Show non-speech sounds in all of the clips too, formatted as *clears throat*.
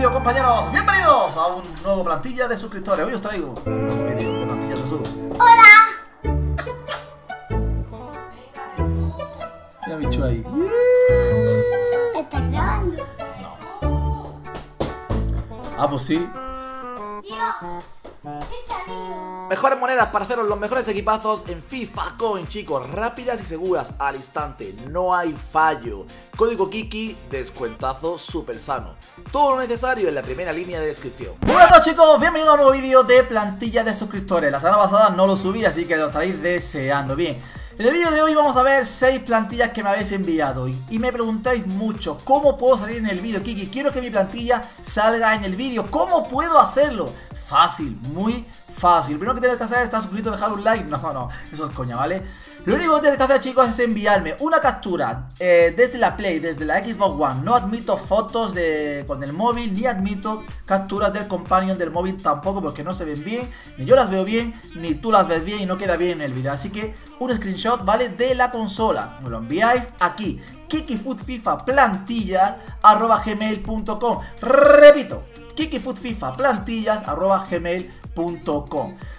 vídeo, compañeros. Bienvenidos a un nuevo plantilla de suscriptores. Hoy os traigo un nuevo vídeo de plantilla de sub. ¡Hola! Mira bicho ahí. ¿Estás grabando? Ah, pues sí. Dios. Mejores monedas para haceros los mejores equipazos en FIFA Coin, chicos. Rápidas y seguras al instante. No hay fallo. Código Kiki, descuentazo super sano. Todo lo necesario en la primera línea de descripción. Hola a todos chicos, bienvenidos a un nuevo vídeo de plantilla de suscriptores. La semana pasada no lo subí, así que lo estaréis deseando. Bien. En el vídeo de hoy vamos a ver 6 plantillas que me habéis enviado y, y me preguntáis mucho ¿Cómo puedo salir en el vídeo, Kiki? Quiero que mi plantilla salga en el vídeo ¿Cómo puedo hacerlo? Fácil, muy fácil Primero que tienes que hacer es estar suscrito, dejar un like *laughs* No, no, eso es coña, ¿vale? Lo único que tienes que hacer, chicos, es enviarme una captura eh, desde la Play, desde la Xbox One No admito fotos de, con el móvil, ni admito capturas del companion del móvil tampoco Porque no se ven bien, ni yo las veo bien, ni tú las ves bien y no queda bien en el vídeo Así que un screenshot, ¿vale? De la consola. Me lo enviáis aquí. KikiFoodFifa plantillas. Repito, KikiFoodFifa plantillas.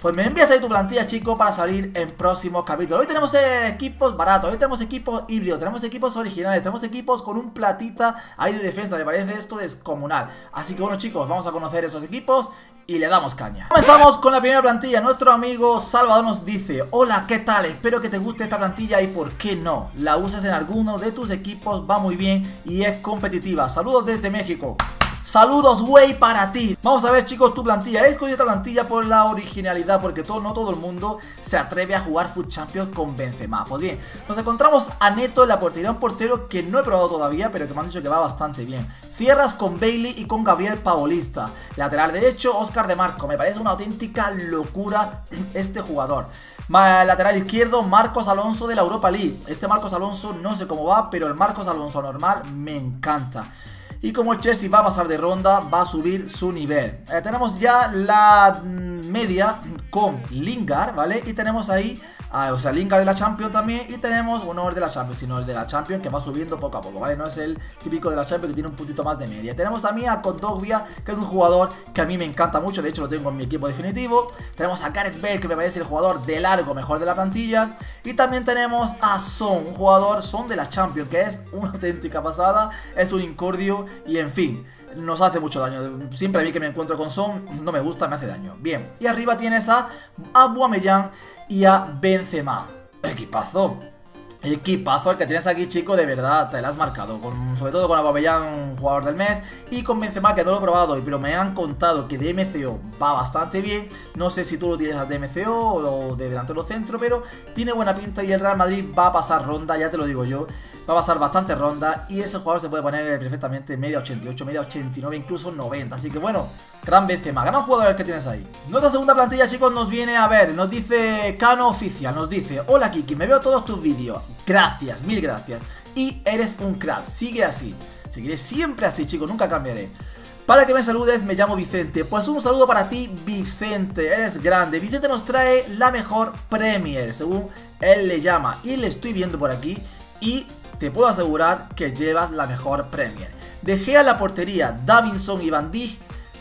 Pues me envías ahí tu plantilla, chico, para salir en próximos capítulos. Hoy tenemos equipos baratos, hoy tenemos equipos híbridos, tenemos equipos originales, tenemos equipos con un platita ahí de defensa. Me parece esto descomunal. Así que bueno, chicos, vamos a conocer esos equipos y le damos caña. Comenzamos con la primera plantilla. Nuestro amigo Salvador nos dice: Hola, ¿qué tal? Espero que te guste esta plantilla y por qué no. La usas en alguno de tus equipos, va muy bien y es competitiva. Saludos desde México. Saludos, güey, para ti. Vamos a ver, chicos, tu plantilla. He escogido esta plantilla por la originalidad, porque todo, no todo el mundo se atreve a jugar Food Champions con Benzema. Pues bien, nos encontramos a Neto en la portería, un portero que no he probado todavía, pero que me han dicho que va bastante bien. Cierras con Bailey y con Gabriel Paulista. Lateral derecho, Oscar de Marco. Me parece una auténtica locura *clears throat* este jugador. Lateral izquierdo, Marcos Alonso de la Europa League. Este Marcos Alonso no sé cómo va, pero el Marcos Alonso normal me encanta. Y como Chelsea va a pasar de ronda, va a subir su nivel. Eh, tenemos ya la mm, media con Lingard, ¿vale? Y tenemos ahí, ah, o sea, Lingard de la Champions también. Y tenemos, bueno, no el de la Champions, sino el de la Champions que va subiendo poco a poco, ¿vale? No es el típico de la Champions que tiene un puntito más de media. Tenemos también a Kondogbia, que es un jugador que a mí me encanta mucho. De hecho, lo tengo en mi equipo definitivo. Tenemos a Gareth Bale, que me parece el jugador de largo mejor de la plantilla. Y también tenemos a Son, un jugador, Son de la Champions, que es una auténtica pasada. Es un incordio y en fin, nos hace mucho daño. Siempre a mí que me encuentro con Son, no me gusta, me hace daño. Bien, y arriba tienes a Abuameyang y a Benzema. Equipazo. Equipazo el que tienes aquí, chico, de verdad, te lo has marcado. Con, sobre todo con Aubameyang, jugador del mes. Y con Benzema, que no lo he probado, pero me han contado que de MCO va bastante bien. No sé si tú lo tienes de MCO o de delantero centro, pero tiene buena pinta y el Real Madrid va a pasar ronda, ya te lo digo yo. Va a pasar bastante ronda y ese jugador se puede poner perfectamente media 88, media 89, incluso 90. Así que bueno, gran Benzema, gran jugador que tienes ahí. Nuestra segunda plantilla, chicos, nos viene a ver, nos dice Cano Oficial, nos dice, hola Kiki, me veo todos tus vídeos. Gracias, mil gracias. Y eres un crack, sigue así. Seguiré siempre así, chicos, nunca cambiaré. Para que me saludes, me llamo Vicente. Pues un saludo para ti, Vicente. Eres grande. Vicente nos trae la mejor Premier, según él le llama. Y le estoy viendo por aquí. Y te puedo asegurar que llevas la mejor Premier. Dejé a la portería Davinson y Van Dijk.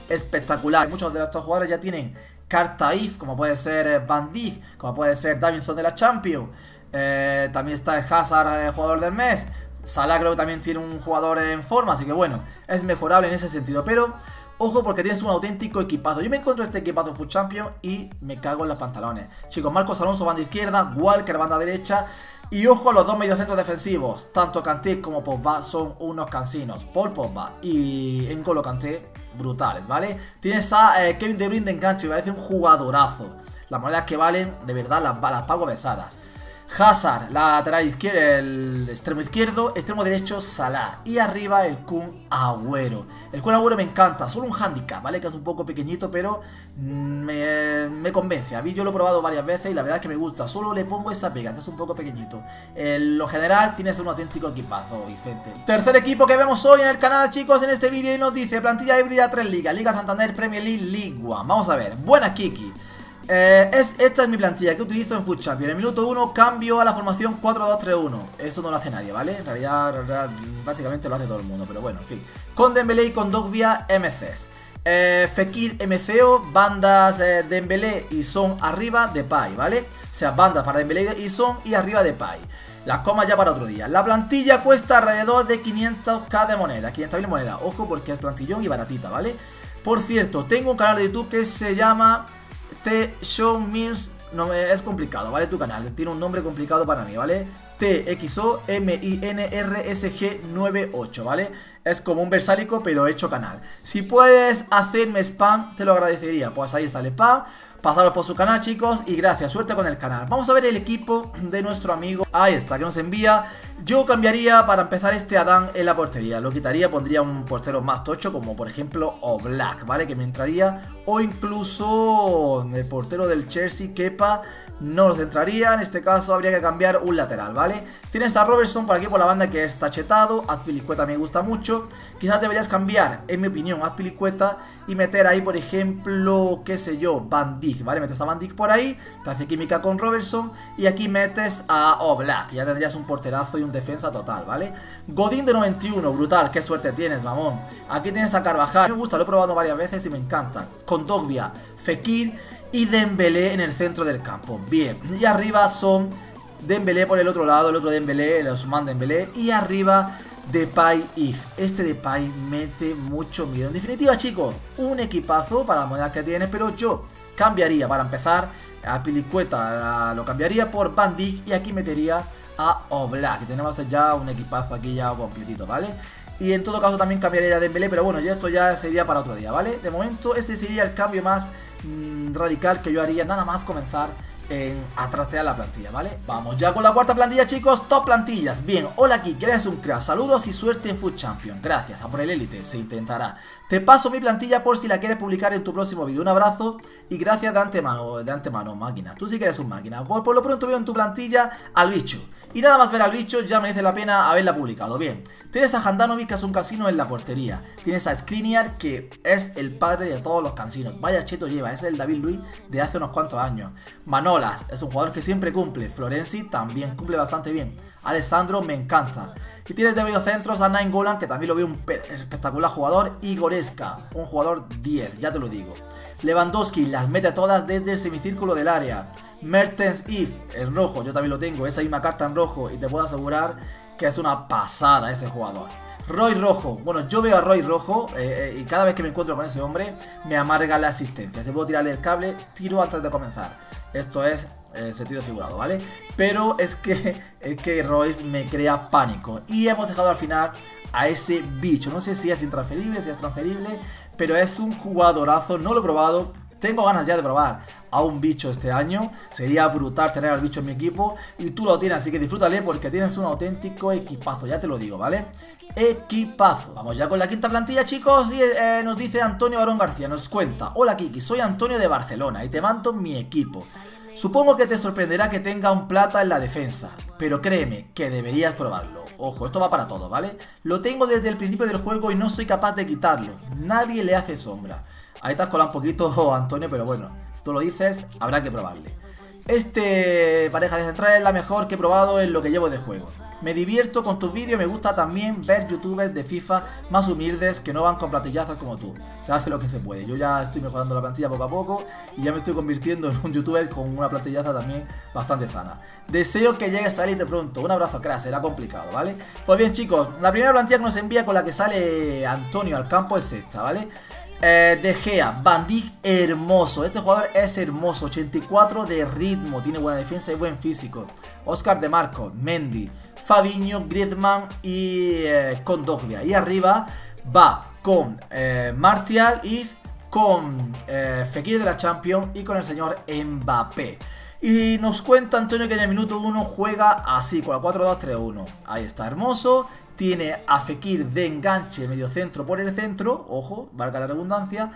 Espectacular. Muchos de estos jugadores ya tienen carta IF, como puede ser Van Dijk, como puede ser Davinson de la Champions. Eh, también está el Hazard, eh, jugador del mes. Salah creo que también tiene un jugador en forma, así que bueno, es mejorable en ese sentido. Pero ojo porque tienes un auténtico equipazo. Yo me encuentro este equipazo en Food Champion y me cago en los pantalones. Chicos, Marcos Alonso banda izquierda, Walker banda derecha. Y ojo a los dos mediocentros defensivos. Tanto Kanté como Pogba son unos cansinos. Paul Pogba y N'Golo Kanté brutales, ¿vale? Tienes a eh, Kevin De Bruyne de enganche, me parece un jugadorazo. Las monedas que valen, de verdad, las, las pago besadas. Hazard, la lateral izquierda, el extremo izquierdo, extremo derecho Salah y arriba el Kun Agüero. El Kun Agüero me encanta, solo un handicap, ¿vale? Que es un poco pequeñito, pero me, convence. A mí yo lo he probado varias veces y la verdad es que me gusta. Solo le pongo esa pega, que es un poco pequeñito. En lo general tienes un auténtico equipazo, Vicente. Tercer equipo que vemos hoy en el canal, chicos, en este vídeo y nos dice plantilla híbrida 3 ligas, Liga Santander, Premier League, League. Vamos a ver, buena Kiki. Eh, es, esta es mi plantilla que utilizo en Food. En el minuto 1 cambio a la formación 4-2-3-1. Eso no lo hace nadie, ¿vale? En realidad, prácticamente lo hace todo el mundo, pero bueno, en fin. Con Dembélé y con Dogbia MCs. Eh, Fekir MCO, bandas eh, Dembélé y Son arriba de Pai, ¿vale? O sea, bandas para Dembélé y Son y arriba de Pai. Las comas ya para otro día. La plantilla cuesta alrededor de 500k de moneda, 500.000 monedas. Ojo porque es plantillón y baratita, ¿vale? Por cierto, tengo un canal de YouTube que se llama T Show Means no es complicado, ¿vale? Tu canal tiene un nombre complicado para mí, ¿vale? T-X-O-M-I-N-R-S-G98, ¿vale? Es como un versálico, pero hecho canal. Si puedes hacerme spam, te lo agradecería. Pues ahí está el spam. Pasaros por su canal, chicos, y gracias, suerte con el canal. Vamos a ver el equipo de nuestro amigo. Ahí está, que nos envía. Yo cambiaría para empezar este Adán en la portería. Lo quitaría, pondría un portero más tocho, como por ejemplo Black, ¿vale? Que me entraría. O incluso el portero del Chelsea, Kepa no los entraría. En este caso habría que cambiar un lateral, ¿vale? Tienes a Robertson por aquí por la banda que está chetado. Azpilicueta me gusta mucho. Quizás deberías cambiar, en mi opinión, Azpilicueta y meter ahí, por ejemplo, qué sé yo, Van ¿vale? Metes a Van por ahí, te hace química con Robertson y aquí metes a Oblak. Ya tendrías un porterazo y un defensa total, ¿vale? Godín de 91, brutal, qué suerte tienes, mamón. Aquí tienes a Carvajal, me gusta, lo he probado varias veces y me encanta. Con Dogbia, Fekir y Dembélé en el centro del campo. Bien, y arriba son Dembélé por el otro lado, el otro Dembélé, el Osman Dembélé y arriba Depay If. Este Depay mete mucho miedo. En definitiva, chicos, un equipazo para la moneda que tiene, pero yo cambiaría para empezar a Pilicueta, lo cambiaría por Van y aquí metería a Oblak. Tenemos ya un equipazo aquí ya completito, ¿vale? Y en todo caso también cambiaría a Dembélé, pero bueno, ya esto ya sería para otro día, ¿vale? De momento ese sería el cambio más mm, radical que yo haría nada más comenzar en, a trastear la plantilla, ¿vale? Vamos ya con la cuarta plantilla, chicos, top plantillas. Bien, hola aquí, eres un crack. Saludos y suerte en Food Champion. Gracias, a por el élite, se intentará. Te paso mi plantilla por si la quieres publicar en tu próximo vídeo. Un abrazo y gracias de antemano De antemano, máquina, tú sí que eres un máquina. Por, por lo pronto veo en tu plantilla al bicho. Y nada más ver al bicho ya merece la pena haberla publicado. Bien, tienes a Handanovic que es un casino en la portería. Tienes a Skriniar que es el padre de todos los casinos Vaya cheto lleva, es el David Luis de hace unos cuantos años. Manolo es un jugador que siempre cumple. Florenzi también cumple bastante bien. Alessandro me encanta. Y tienes de medio centros a Nine Golan, que también lo veo un espectacular jugador. Y Goreska, un jugador 10, ya te lo digo. Lewandowski las mete todas desde el semicírculo del área. Mertens If, en rojo, yo también lo tengo, esa misma carta en rojo. Y te puedo asegurar que es una pasada ese jugador. Roy Rojo. Bueno, yo veo a Roy Rojo eh, eh, y cada vez que me encuentro con ese hombre me amarga la asistencia. Si puedo tirarle el cable, tiro antes de comenzar. Esto es eh, sentido figurado, ¿vale? Pero es que, *laughs* es que Royce me crea pánico. Y hemos dejado al final a ese bicho. No sé si es intransferible, si es transferible, pero es un jugadorazo. No lo he probado. Tengo ganas ya de probar a un bicho este año. Sería brutal tener al bicho en mi equipo. Y tú lo tienes, así que disfrútale porque tienes un auténtico equipazo. Ya te lo digo, ¿vale? Equipazo. Vamos ya con la quinta plantilla, chicos. Y eh, nos dice Antonio Barón García. Nos cuenta: Hola Kiki, soy Antonio de Barcelona y te mando mi equipo. Supongo que te sorprenderá que tenga un plata en la defensa, pero créeme que deberías probarlo. Ojo, esto va para todo, ¿vale? Lo tengo desde el principio del juego y no soy capaz de quitarlo. Nadie le hace sombra. Ahí te has colado un poquito, *laughs* Antonio, pero bueno, si tú lo dices, habrá que probarle. Este pareja de central es la mejor que he probado en lo que llevo de juego. Me divierto con tus vídeos, me gusta también ver youtubers de FIFA más humildes que no van con platillazos como tú. Se hace lo que se puede. Yo ya estoy mejorando la plantilla poco a poco y ya me estoy convirtiendo *laughs* en un youtuber con una platillaza también bastante sana. Deseo que llegues a de pronto. Un abrazo, crack, será complicado, ¿vale? Pues bien, chicos, la primera plantilla que nos envía con la que sale Antonio al campo es esta, ¿vale? Eh, de Gea, Van hermoso. Este jugador es hermoso. 84 de ritmo. Tiene buena defensa y buen físico. Oscar de Marco, Mendy, Fabiño, Griezmann y eh. Y arriba va con eh, Martial y con eh, Fekir de la Champions y con el señor Mbappé. Y nos cuenta Antonio que en el minuto 1 juega así, con la 4-2-3-1. Ahí está, hermoso. Tiene a Fekir de enganche, medio centro por el centro. Ojo, valga la redundancia.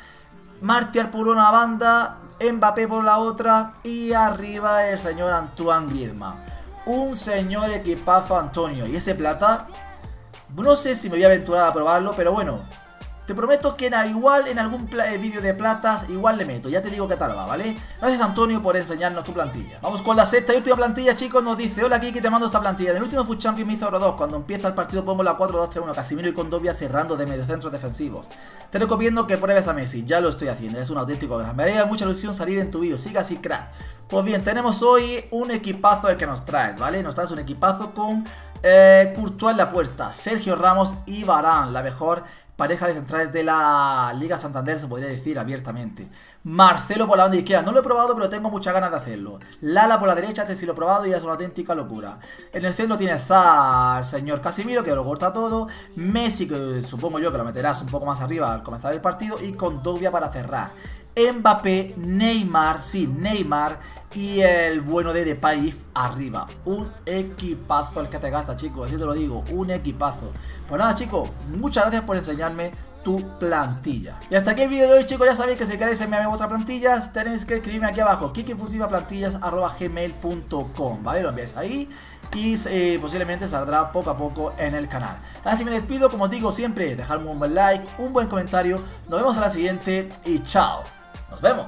Martial por una banda, Mbappé por la otra. Y arriba el señor Antoine Griezmann. Un señor equipazo Antonio. Y ese plata, no sé si me voy a aventurar a probarlo, pero bueno. Te prometo que igual en algún eh, vídeo de platas igual le meto. Ya te digo qué tal va, ¿vale? Gracias Antonio por enseñarnos tu plantilla. Vamos con la sexta y última plantilla, chicos. Nos dice, hola Kiki, te mando esta plantilla. En el último Food Champion me hizo oro 2. Cuando empieza el partido pongo la 4-2-3-1. Casimiro y Condovia cerrando de mediocentros defensivos. Te recomiendo que pruebes a Messi. Ya lo estoy haciendo. Es un auténtico gran. Me haría mucha ilusión salir en tu vídeo. Siga así, crack. Pues bien, tenemos hoy un equipazo el que nos traes, ¿vale? Nos traes un equipazo con eh, Courtois en la puerta, Sergio Ramos y Barán, la mejor pareja de centrales de la Liga Santander, se podría decir abiertamente. Marcelo por la banda izquierda, no lo he probado, pero tengo muchas ganas de hacerlo. Lala por la derecha, este sí lo he probado y es una auténtica locura. En el centro tienes al señor Casimiro, que lo corta todo. Messi, que supongo yo que lo meterás un poco más arriba al comenzar el partido. Y con Dovia para cerrar. Mbappé, Neymar, sí, Neymar y el bueno de Depay arriba. Un equipazo el que te gasta, chicos, así te lo digo, un equipazo. Pues nada, chicos, muchas gracias por enseñarme tu plantilla. Y hasta aquí el vídeo de hoy, chicos. Ya sabéis que si queréis enviarme vuestras plantillas, tenéis que escribirme aquí abajo, kikifusivaplantillas.gmail.com, ¿vale? Lo enviáis ahí y eh, posiblemente saldrá poco a poco en el canal. Así me despido, como os digo siempre, dejadme un buen like, un buen comentario. Nos vemos a la siguiente y chao. Nos vemos.